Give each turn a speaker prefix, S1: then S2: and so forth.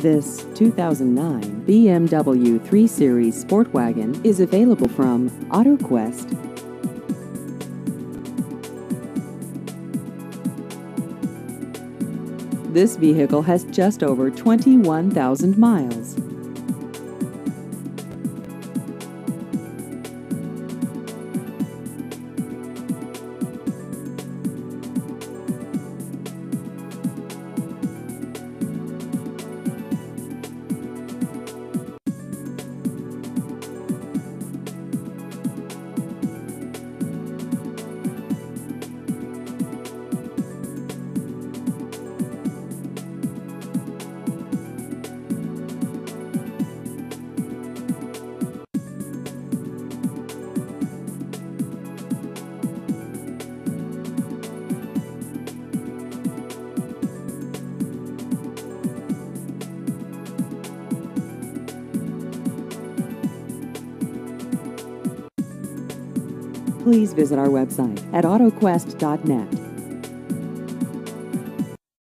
S1: This 2009 BMW 3 Series Sport Wagon is available from AutoQuest. This vehicle has just over 21,000 miles. Please visit our website at autoquest.net.